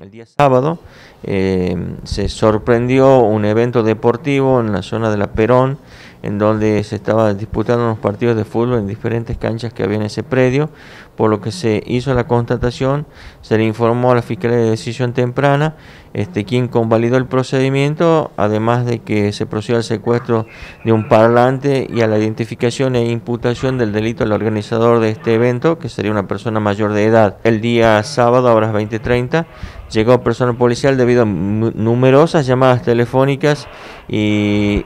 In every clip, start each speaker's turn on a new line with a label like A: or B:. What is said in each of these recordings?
A: El día sábado eh, se sorprendió un evento deportivo en la zona de la Perón, en donde se estaban disputando unos partidos de fútbol en diferentes canchas que había en ese predio, por lo que se hizo la constatación, se le informó a la Fiscalía de Decisión Temprana, este, quien convalidó el procedimiento, además de que se procedió al secuestro de un parlante y a la identificación e imputación del delito al organizador de este evento, que sería una persona mayor de edad. El día sábado, a horas 20.30, llegó personal policial debido a numerosas llamadas telefónicas y,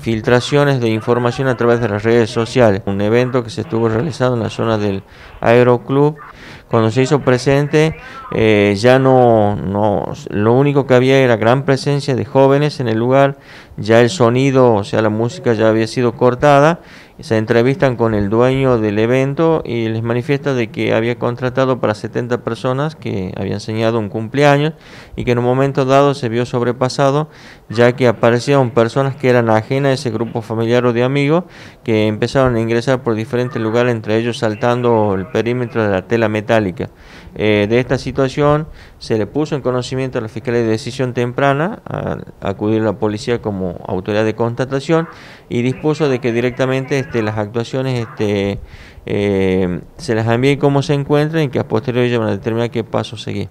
A: filtraciones de información a través de las redes sociales. Un evento que se estuvo realizando en la zona del Aeroclub. Cuando se hizo presente, eh, ya no, no, lo único que había era gran presencia de jóvenes en el lugar, ya el sonido, o sea, la música ya había sido cortada se entrevistan con el dueño del evento y les manifiesta de que había contratado para 70 personas que habían enseñado un cumpleaños y que en un momento dado se vio sobrepasado ya que aparecieron personas que eran ajenas a ese grupo familiar o de amigos que empezaron a ingresar por diferentes lugares, entre ellos saltando el perímetro de la tela metálica. Eh, de esta situación se le puso en conocimiento a la Fiscalía de Decisión Temprana, a, acudir a la policía como autoridad de constatación y dispuso de que directamente este, las actuaciones este, eh, se las envíen como se encuentran y que a posteriori van a determinar qué paso seguir.